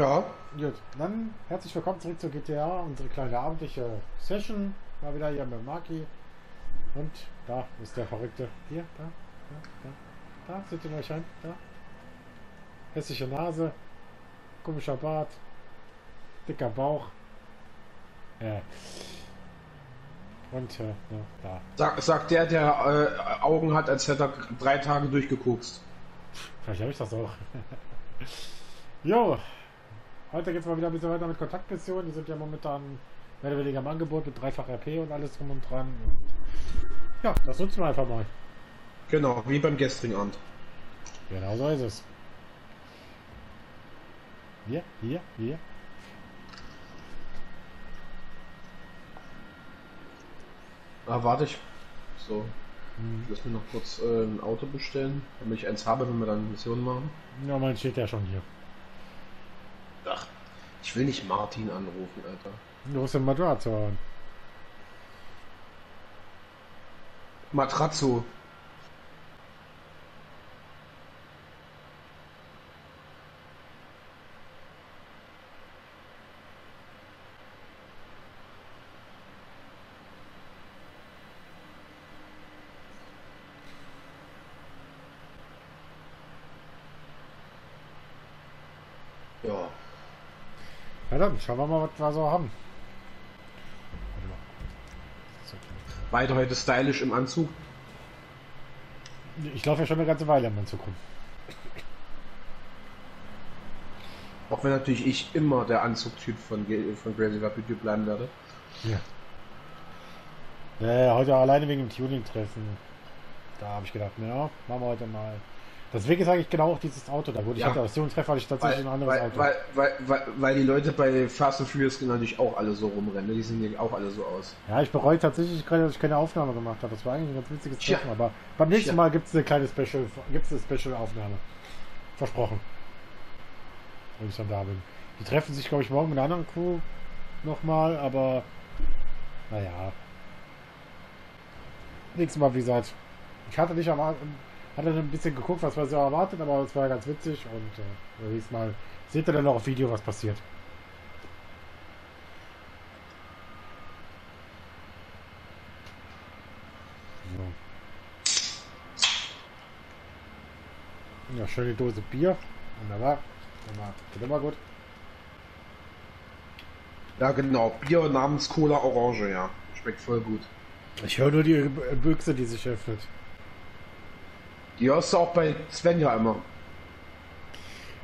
Ja. Gut, dann herzlich willkommen zurück zur GTA, unsere kleine abendliche Session. Mal wieder hier mit Maki. Und da ist der Verrückte. Hier, da, da, da. Da, seht ihr euch an? Da. Hässliche Nase. Komischer Bart. Dicker Bauch. Äh. Und, äh, ja, da. Sag, sagt der, der äh, Augen hat, als hätte er drei Tage durchgekokst. Vielleicht habe ich das auch. jo, heute geht es mal wieder ein bisschen weiter mit Kontaktmissionen. Die sind ja momentan mehr oder weniger im Angebot mit dreifach RP und alles drum und dran. Und ja, das nutzen wir einfach mal. Genau, wie beim gestrigen Abend. Genau so ist es. Hier, hier, hier. Ah, warte ich. So, Hm. lass mir noch kurz äh, ein Auto bestellen, damit ich eins habe, wenn wir dann Missionen machen. Ja, mein steht ja schon hier. Ach, ich will nicht Martin anrufen, Alter. Du musst den Moderator hören. Matrazzo. Ja, Ja, dann schauen wir mal, was wir so haben. Beide heute stylisch im Anzug. Ich laufe ja schon eine ganze Weile im Anzug rum. Auch wenn natürlich ich immer der Anzugtyp von, von Crazy Rapid bleiben werde. Ja. Ja, heute alleine wegen dem Tuning-Treffen. Da habe ich gedacht, ja, machen wir heute mal. Deswegen sage ich genau auch dieses Auto da. Gut, ich Ja. hatte das Tuning-Treffen, hatte ich tatsächlich Weil, ein anderes weil, Auto. weil, weil, weil, weil die Leute bei Fast and Furious natürlich auch alle so rumrennen. ne? Die sehen ja auch alle so aus. ja, ich bereue tatsächlich gerade, dass ich keine Aufnahme gemacht habe. Das war eigentlich ein ganz witziges. Treffen. Aber beim nächsten Tja. Mal gibt es eine kleine Special, gibt's eine Special-Aufnahme. Versprochen. Wenn ich dann da bin. Die treffen sich, glaube ich, morgen mit einer anderen Crew nochmal, aber naja. Nächstes Mal, wie gesagt, ich hatte erwartet, hatte ein bisschen geguckt, was man so erwartet, aber es war ganz witzig und äh, nächstes Mal seht ihr dann noch auf Video, was passiert. So. Ja, schöne Dose Bier. Wunderbar. Wunderbar. Geht immer gut. Ja, genau. Bier namens Cola Orange, ja. Schmeckt voll gut. Ich höre nur die Büchse, die sich öffnet. Die hörst du auch bei Sven ja immer.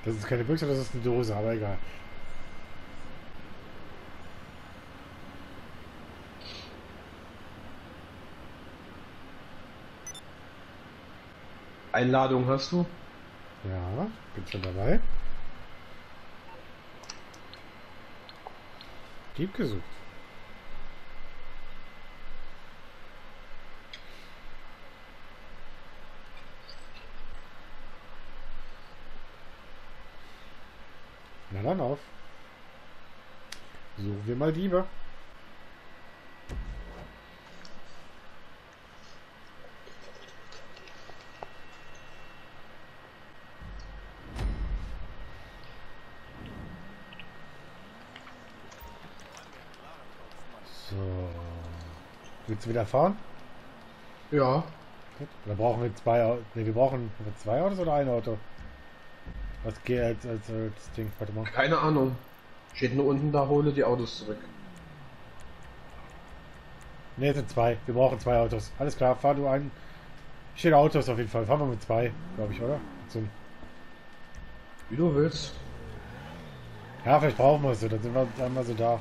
Das ist keine Büchse, das ist eine Dose, aber egal. Einladung hast du? Ja, bin schon dabei. Dieb gesucht. Dann auf. Suchen wir mal Diebe. So. Willst du wieder fahren? Ja. Gut. Oder brauchen wir zwei Autos? Ne, wir brauchen zwei Autos oder ein Auto? Was geht als, als, als Ding? Warte mal. Keine Ahnung. Steht nur unten da, hole die Autos zurück. Ne, sind zwei. Wir brauchen zwei Autos. Alles klar, fahr du ein. Steht Autos auf jeden Fall. Fahren wir mit zwei, glaube ich, oder? So. Wie du willst. Ja, vielleicht brauchen wir es so. Dann sind wir dann mal so da.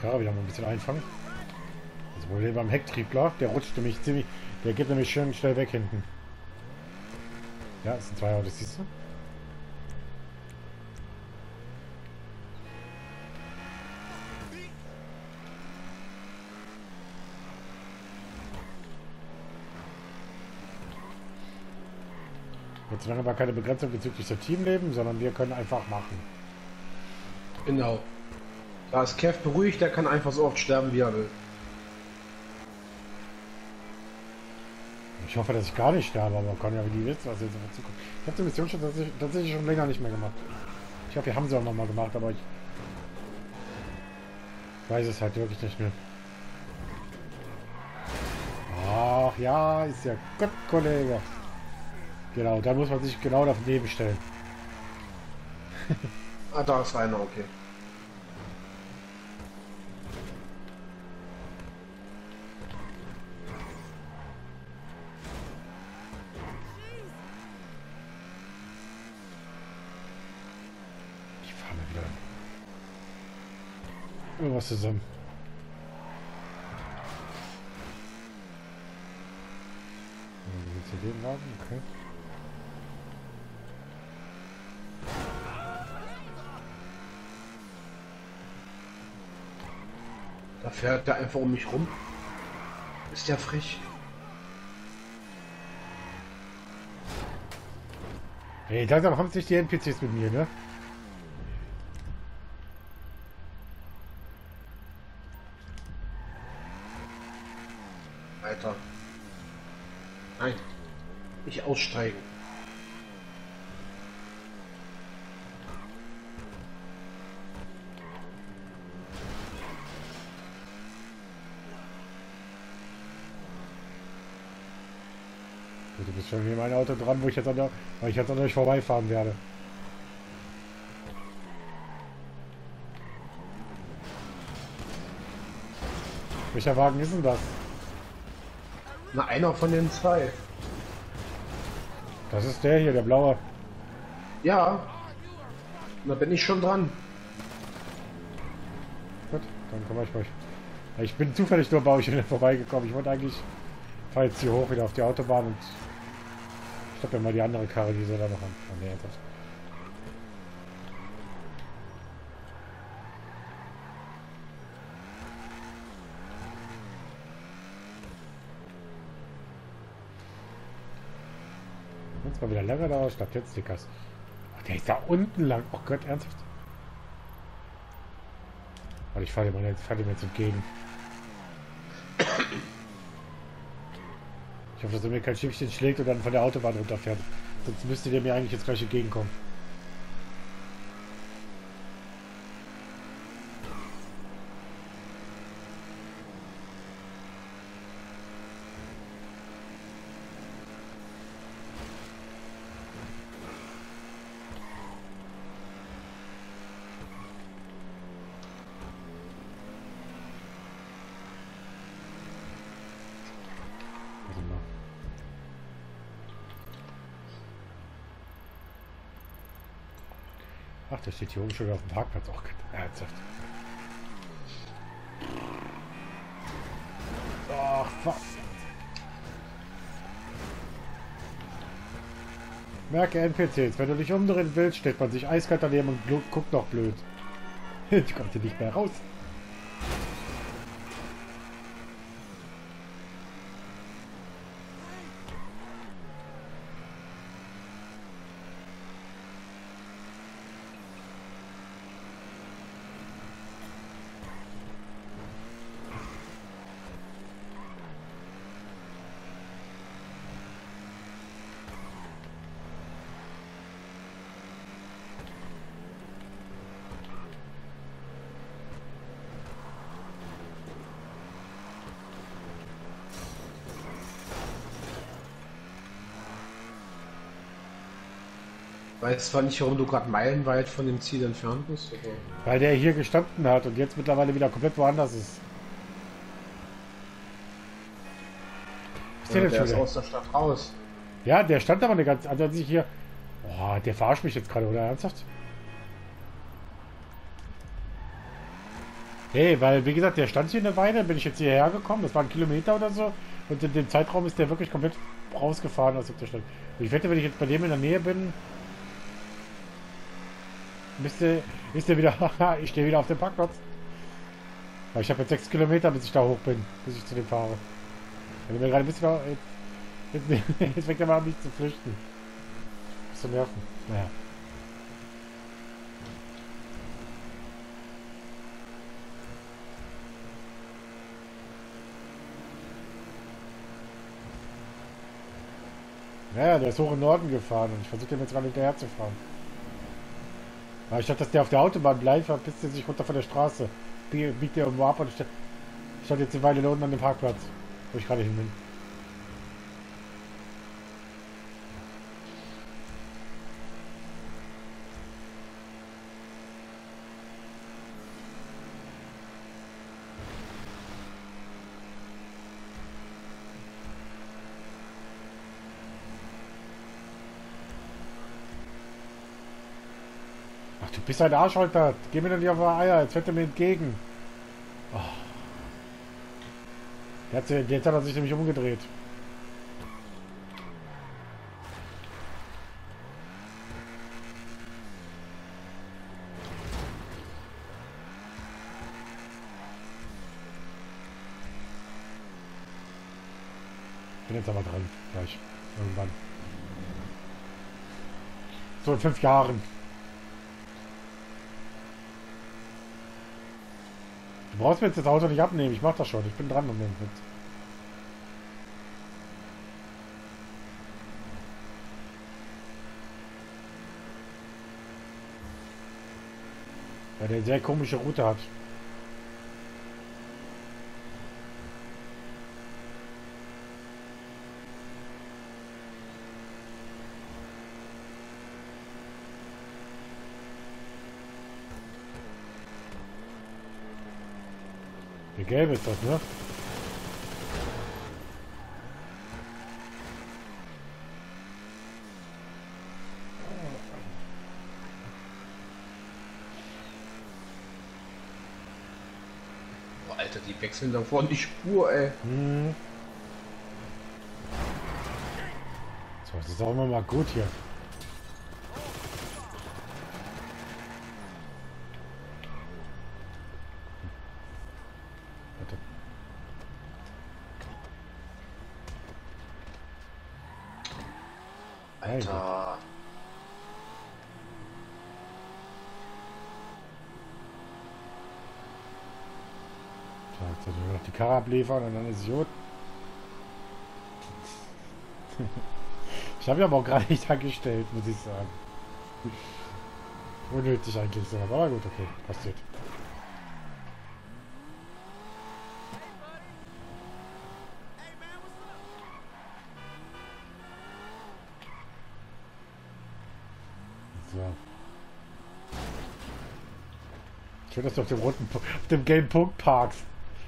Karre wieder mal ein bisschen einfangen. Das Problem beim Hecktriebler, der rutscht nämlich ziemlich, der geht nämlich schön schnell weg hinten. Ja, es sind zwei Autos, siehst du? Jetzt haben wir keine Begrenzung bezüglich der Teamleben, sondern wir können einfach machen. Genau. Da ist Kev beruhigt, der kann einfach so oft sterben, wie er will. Ich hoffe, dass ich gar nicht sterbe, aber kann ja wie die wissen, was jetzt in der Zukunft. Ich habe die Mission schon tatsächlich, tatsächlich schon länger nicht mehr gemacht. Ich hoffe, wir haben sie auch noch mal gemacht, aber ich weiß es halt wirklich nicht mehr. Ach ja, ist ja Gott, Kollege. Genau, da muss man sich genau daneben stellen. Ah, da ist einer, okay. Irgendwas zusammen. Du den laden? Okay. Da fährt der einfach um mich rum. Ist der frech. Hey, langsam haben sich die NPCs mit mir, ne? Alter. Nein. Nicht aussteigen. Du bist schon neben mein Auto dran, wo ich jetzt an der, weil ich jetzt an euch vorbeifahren werde. Welcher Wagen ist denn das? Na, einer von den zwei. Das ist der hier, der blaue. Ja. Da bin ich schon dran. Gut, dann komme ich euch. Ich bin zufällig nur bei euch vorbeigekommen. Ich wollte eigentlich, fahre jetzt hier hoch wieder auf die Autobahn und ich glaube ja mal die andere Karre, die soll da noch an. Oh, nee, es mal wieder länger dauert, statt jetzt Stickers. Ach, der ist da unten lang. Oh Gott, ernsthaft? Weil ich fahre dem, fahr dem jetzt entgegen. Ich hoffe, dass er mir kein Schiffchen schlägt und dann von der Autobahn runterfährt. Sonst müsste der mir eigentlich jetzt gleich entgegenkommen. Warte mal. Ach, der steht hier oben schon auf dem Parkplatz. Gott, ernsthaft. Ach, fuck. Merke NPCs, wenn du dich umdrehen willst, steht man sich eiskalt daneben und guckt noch blöd. Ich konnte nicht mehr raus. Weiß zwar nicht, warum du gerade meilenweit von dem Ziel entfernt bist, Weil der hier gestanden hat und jetzt mittlerweile wieder komplett woanders ist. Was der ja, der schon ist aus der Stadt raus. Ja, der stand aber eine ganze. Also als ich hier. Boah, der verarscht mich jetzt gerade, oder ernsthaft? Hey, weil wie gesagt, der stand hier eine Weile, bin ich jetzt hierher gekommen, das war ein Kilometer oder so. Und in dem Zeitraum ist der wirklich komplett rausgefahren aus der Stadt. Und ich wette, wenn ich jetzt bei dem in der Nähe bin, Wisst ihr, wisst ihr wieder, ich stehe wieder auf dem Parkplatz. Aber ich habe jetzt 6 Kilometer, bis ich da hoch bin, bis ich zu dem fahre. Wenn mir gerade ein bisschen... Jetzt, jetzt, jetzt fängt er mal an, mich zu flüchten. Bis zu nerven. Naja. Naja, der ist hoch im Norden gefahren und ich versuche dem jetzt gerade hinterher zu fahren. Aber statt dass der auf der Autobahn bleibt, verpisst er sich runter von der Straße. Bie- Biegt der irgendwo ab und sta- stand jetzt eine Weile unten an dem Parkplatz, wo ich gerade hin bin. Bist ein Arschholter. Geh mir doch nicht auf die Eier. Jetzt fährt er mir entgegen. Oh. Jetzt, jetzt hat er sich nämlich umgedreht. Bin jetzt aber dran. Gleich. Irgendwann. So in fünf Jahren. Du brauchst mir jetzt das Auto nicht abnehmen. Ich mach das schon. Ich bin dran den mit. Weil der sehr komische Route hat. Der gelbe ist das, ne? Alter, die wechseln da vorne die Spur, ey. Hm. So, das ist auch immer mal gut hier. Warte. Alter. So, jetzt sollte ich nur noch die Karre abliefern und dann ist es gut. ich habe ja auch gerade nicht angestellt, muss ich sagen. Unnötig eigentlich so, aber gut, okay, passiert. Schön, dass du auf dem roten, auf dem gelben Punkt parkst.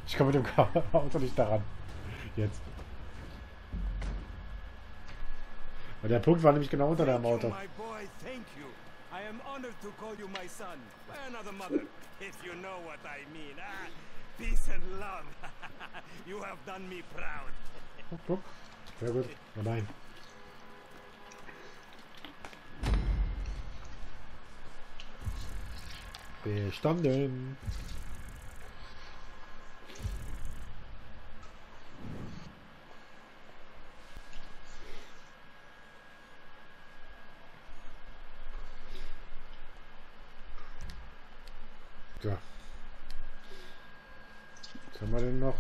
Ich komme mit dem Auto nicht daran. Jetzt. Weil der Punkt war nämlich genau unter deinem Auto. I am honored to call you my son another mother, if you know what I mean. Ah, peace and love. you have done me proud. Guck, guck. Sehr gut. Oh nein. Bestanden. So. Was haben wir denn noch?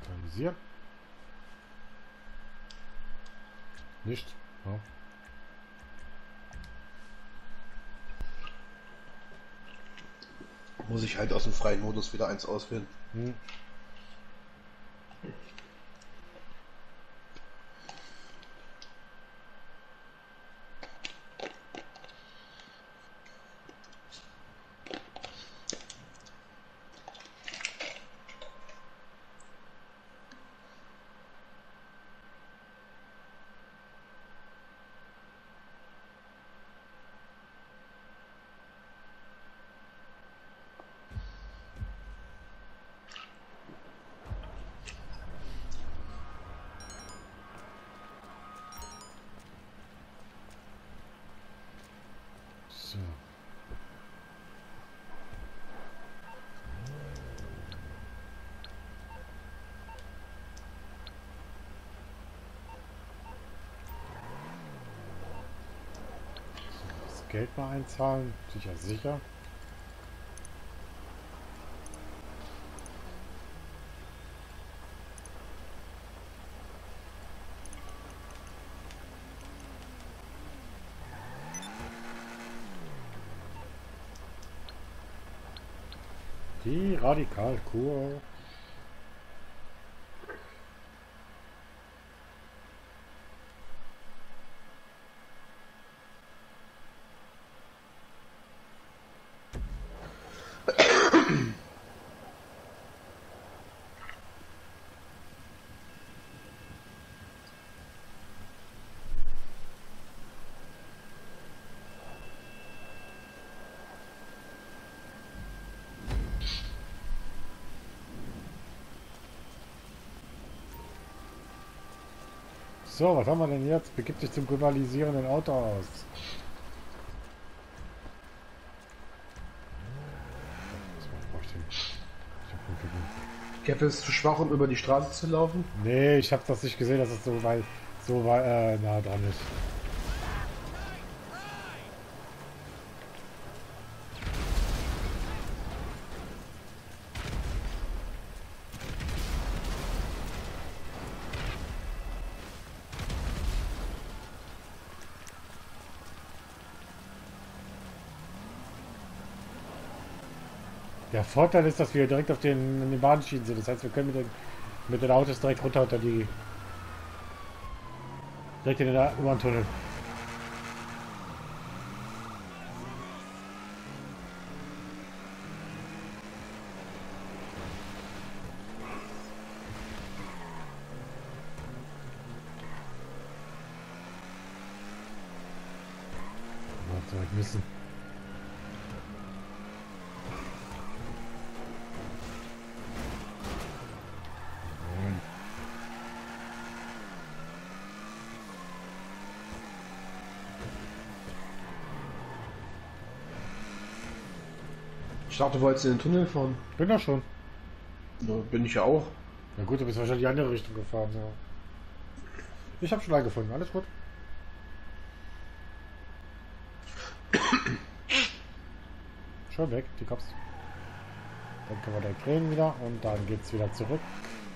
Neutralisieren. Nicht. Ja. Muss ich halt aus dem freien Modus wieder eins auswählen. Hm. Geld mal einzahlen? Sicher, sicher. Die Radikalkur. So, was haben wir denn jetzt? Begibt sich zum rivalisierenden Auto aus. Kevin ist zu schwach, um über die Straße zu laufen. Nee, ich habe das nicht gesehen, dass es so weit, so weit äh, nah dran ist. Vorteil ist, dass wir direkt auf den, den Bahnschienen sind. Das heißt, wir können mit den, mit den Autos direkt runter unter die. direkt in den U-Bahn-Tunnel. Müssen. Nein. Ich dachte, du wolltest in den Tunnel fahren. Bin da schon. Da bin ich ja auch. Na gut, du bist wahrscheinlich die andere Richtung gefahren, ja. Ich habe schon einen gefunden, alles gut. Schon weg, die Cops. Dann können wir direkt drehen wieder und dann geht's wieder zurück.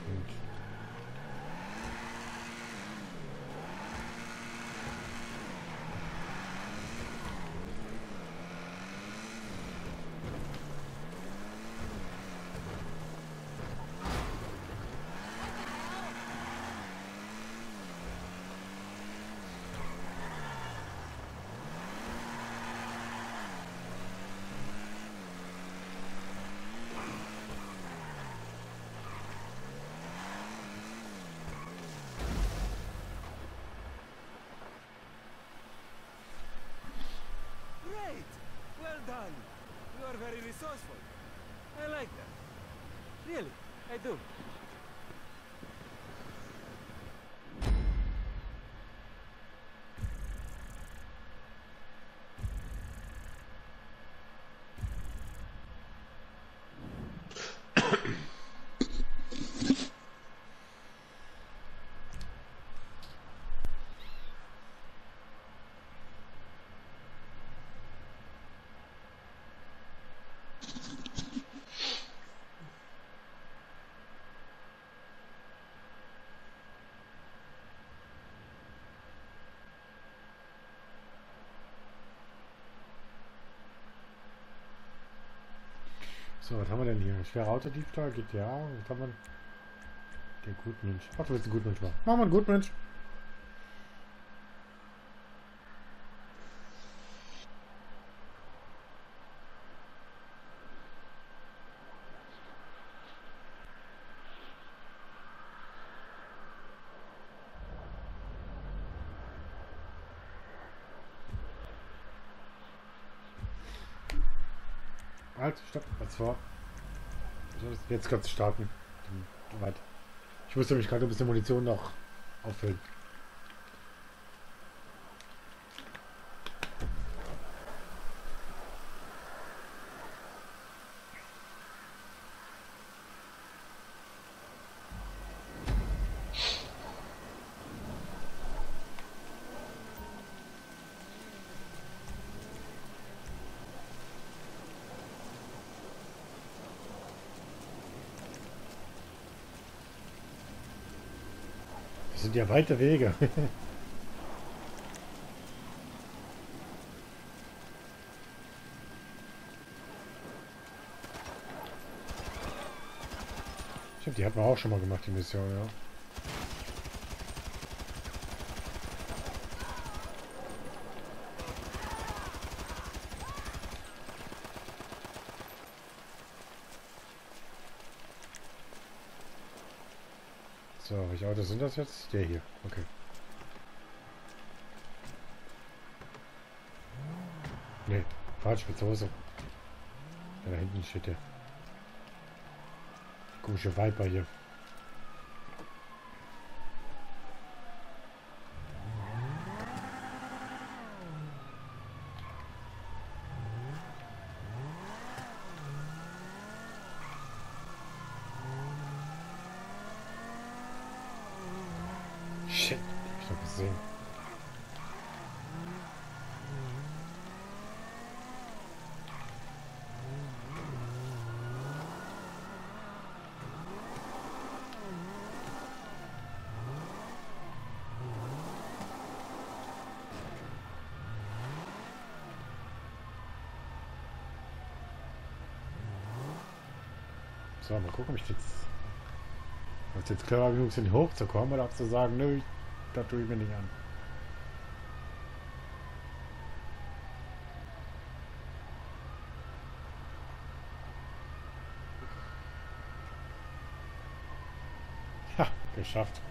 Und resourceful. I like that. Really, I do. So, was haben wir denn hier? Schwerer Autodiebstahl, GTA, was haben wir? Der Gutmensch. Ach, du willst ein Gutmensch machen. Machen wir einen Gutmensch. Halt, stopp, was war? Jetzt kannst du starten. Ich musste mich gerade ein bisschen Munition noch auffüllen. weite Wege. Ich glaube, die hatten wir auch schon mal gemacht, die Mission, ja. Autos sind das jetzt? Der hier, okay. Nee, falsch, mit Hose. Ja, da hinten steht der. Komische Viper hier. So, mal gucken, ob ich jetzt, ob es jetzt clever genug sind, hochzukommen oder ob zu sagen, nö, da tue ich mir nicht an. Ja, geschafft.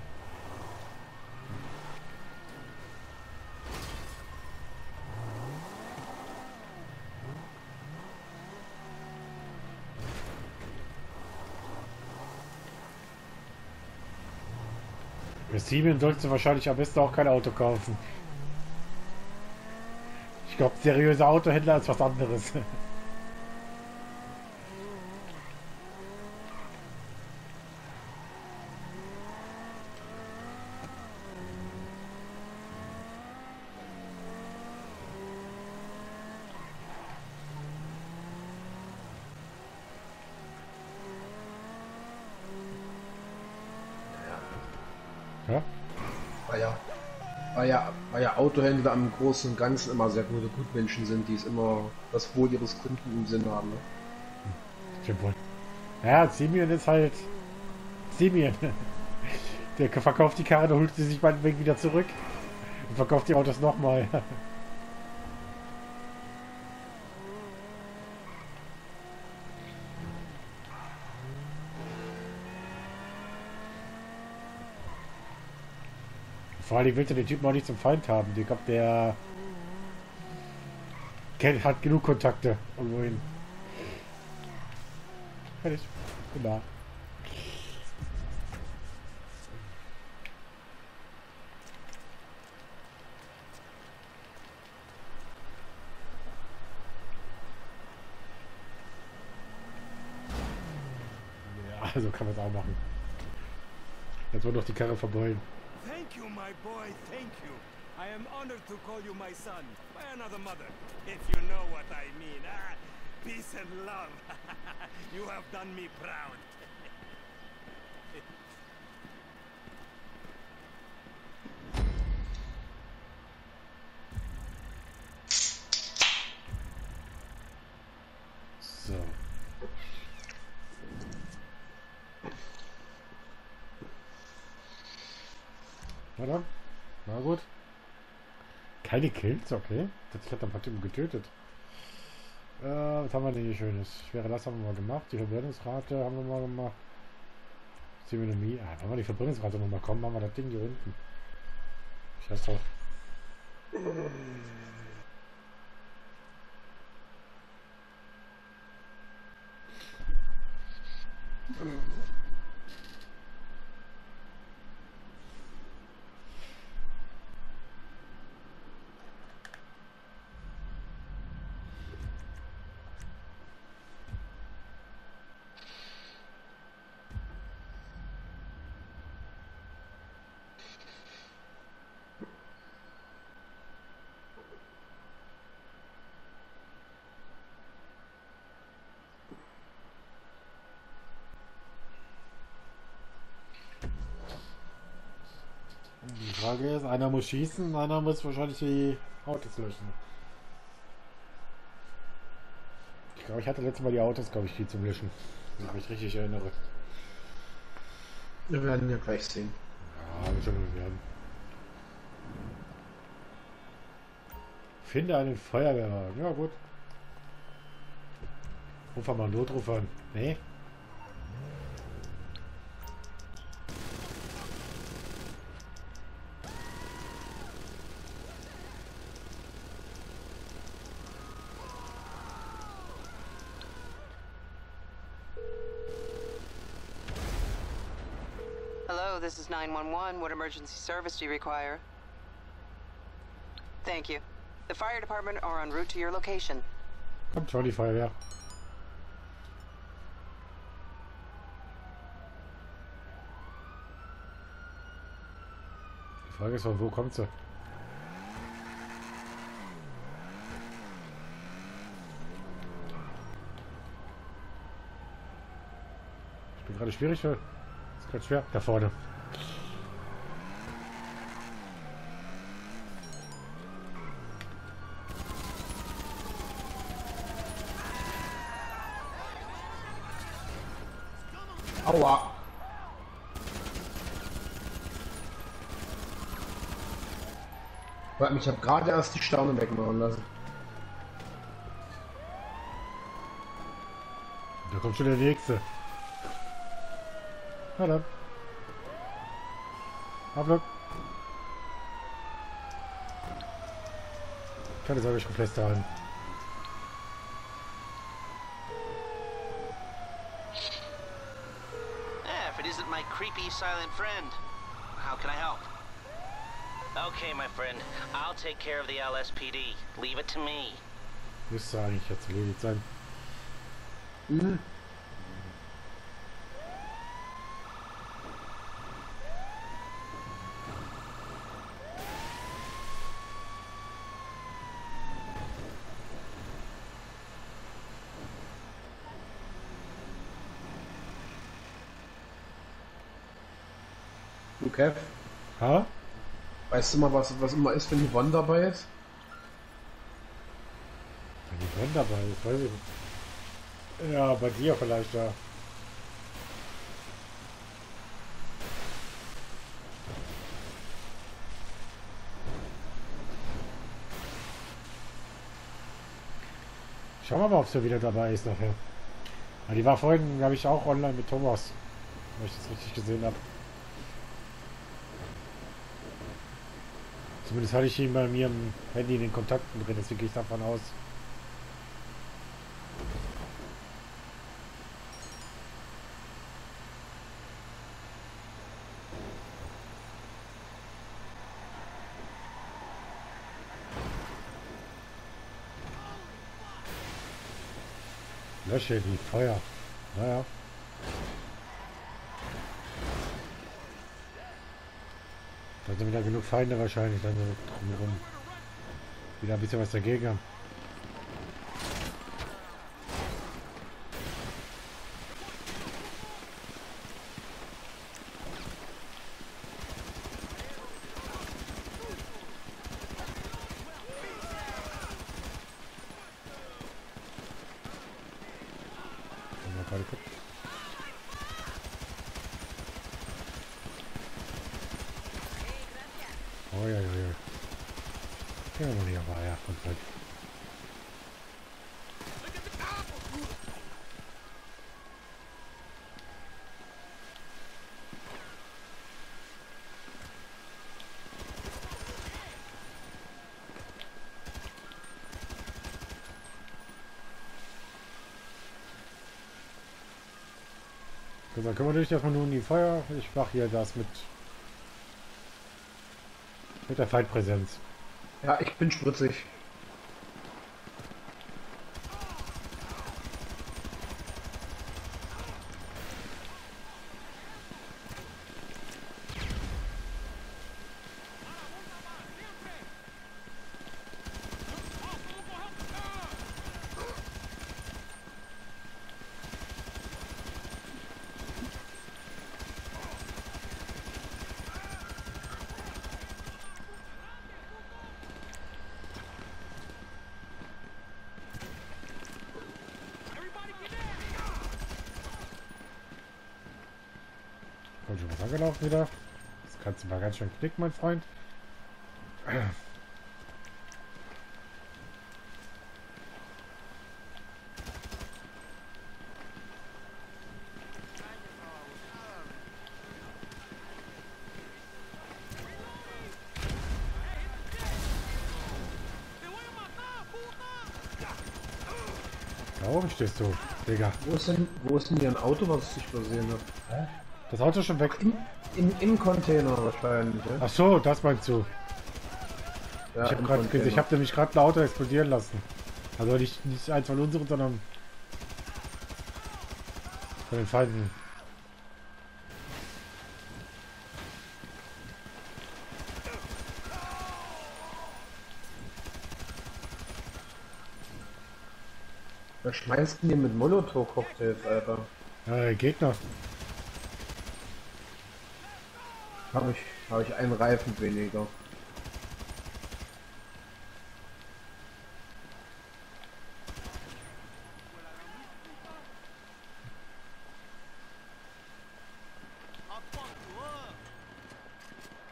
Siemens sollst wahrscheinlich am besten auch kein Auto kaufen. Ich glaube, seriöser Autohändler ist was anderes. ja? Weil ja, weil ja, weil ja Autohändler im Großen und Ganzen immer sehr gute Gutmenschen sind, die es immer das Wohl ihres Kunden im Sinn haben. Ne? Stimmt wohl. Ja, Simeon ist halt Simeon. Der verkauft die Karre, holt sie sich meinetwegen wieder zurück und verkauft die Autos nochmal. Vor allem willst du den Typen auch nicht zum Feind haben. Ich glaube, der kennt, hat genug Kontakte irgendwo hin. Fertig. Genau. Ja, kann man es auch machen. Jetzt wird noch die Karre verbeulen. My boy, thank you. I am honored to call you my son by another mother, if you know what I mean. Ah, peace and love. you have done me proud. Keine Kills, okay. Ich hat ein paar Typen getötet. Äh, was haben wir denn hier Schönes? Schwere Last haben wir mal gemacht. Die Verbrennungsrate haben wir mal gemacht. Seminomie. Ah, wenn wir die Verbrennungsrate nochmal kommen, machen wir das Ding hier unten. Scheiß drauf. Die Frage ist, einer muss schießen, einer muss wahrscheinlich die Autos löschen. Ich glaube, ich hatte letztes Mal die Autos, glaube ich, die zum Löschen. Wenn ich mich richtig erinnere. Wir werden ja gleich sehen. Ja, wird schon werden. Finde einen Feuerwehrwagen. Ja, gut. Ruf mal einen Notruf an. Nee? 911. What emergency service do you require? Thank you. The fire department are en route to your location. Kommt schon die Feuerwehr. Die Frage ist, von wo kommt sie? Ich bin gerade schwierig. Ist gerade schwer. Da vorne. Warte, Ich habe gerade erst die Sterne wegmachen lassen. Da kommt schon der nächste. Dann. Ablock. Keine Sorge, ich komme fest daran. Eh, if it isn't my creepy silent friend. How can I help? Okay, my friend. I'll take care of the LSPD. Leave it to me. Müsste eigentlich jetzt erledigt sein. Mhm. Du Kev, Ha? Weißt du mal, was, was immer ist, wenn Yvonne dabei ist? Wenn die Brenn dabei ist, weiß ich nicht. Ja, bei dir vielleicht, ja. Schauen wir mal, ob sie wieder dabei ist nachher. Ja, die war vorhin, glaube ich, auch online mit Thomas. Wenn ich das richtig gesehen habe. Zumindest hatte ich ihn bei mir im Handy in den Kontakten drin, deswegen gehe ich davon aus. Lösche die Feuer. Naja. Da sind wieder genug Feinde wahrscheinlich dann so drumherum. Wieder ein bisschen was dagegen haben. Mal gerade gucken. Oh ja, ja, ja. Ja, noch So, dann kümmere dich erstmal nur die Feuer. Ich mache hier das mit mit der Feindpräsenz. Ja, ich bin spritzig. Kommt schon was angelaufen wieder. Das kannst du mal ganz schön knicken, mein Freund. Da oben stehst du, Digga. Wo ist denn, wo ist denn hier ein Auto, was ich übersehen habe? Das Auto ist schon weg. Im, im, Im Container wahrscheinlich, ja? Ach so, das meinst du. ja Ich habe gerade Container. ich habe nämlich gerade ein Auto explodieren lassen. Also nicht, nicht eins von unseren, sondern von den Feinden. Was schmeißt denn hier mit Molotow-Cocktails, Alter? Äh, Gegner. Habe ich, hab ich einen Reifen weniger.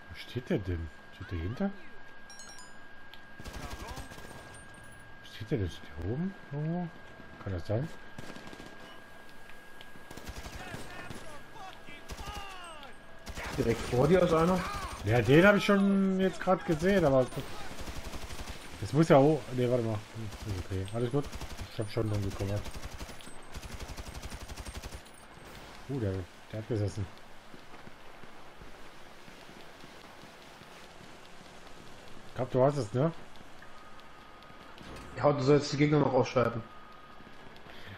Wo steht der denn? Steht der hinter? Wo steht der denn? Steht der oben? Oh, kann das sein? Direkt vor dir ist einer. Ja, den habe ich schon jetzt gerade gesehen, aber das muss ja hoch. Ne, warte mal. Ist okay. Alles gut. Ich habe schon drum gekümmert. Uh, der, der hat gesessen. Ich glaub, du hast es, ne? Ja, du sollst die Gegner noch ausschalten.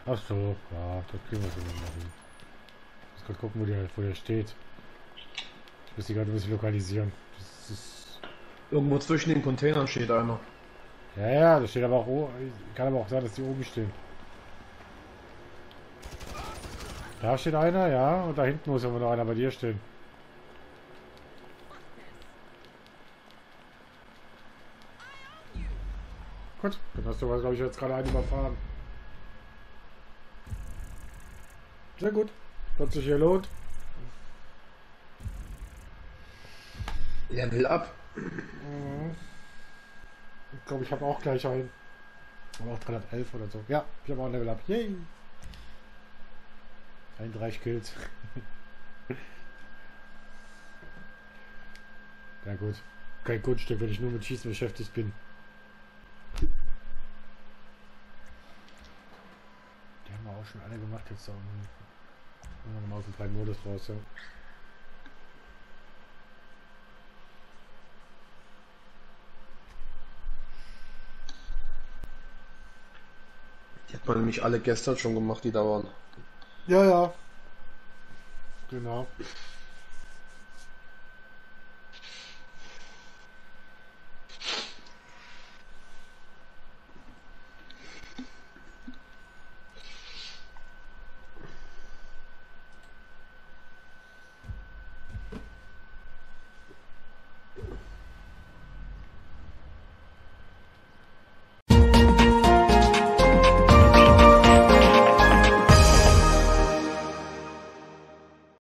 Ach so, ja, das kriegen wir schon noch hin. Ich muss gerade gucken, wo der, wo der steht. Ich muss die gerade ein bisschen lokalisieren. Das ist, Irgendwo zwischen den Containern steht einer. ja, ja, das steht aber auch, kann aber auch sein, dass die oben stehen. Da steht einer, ja, und da hinten muss aber noch einer bei dir stehen. Gut, dann hast du, glaube ich, jetzt gerade einen überfahren. Sehr gut. Hat sich gelohnt. Level up. Ich glaube, ich habe auch gleich einen. Aber auch 311 oder so. Ja, ich habe auch ein Level Up. Yay! 31 Kills. ja gut. Kein Kunststück, wenn ich nur mit Schießen beschäftigt bin. Die haben wir auch schon alle gemacht. Jetzt um, mal aus dem freien Modus raus. Ja. Man nämlich alle gestern schon gemacht, die da waren. ja, ja. Genau.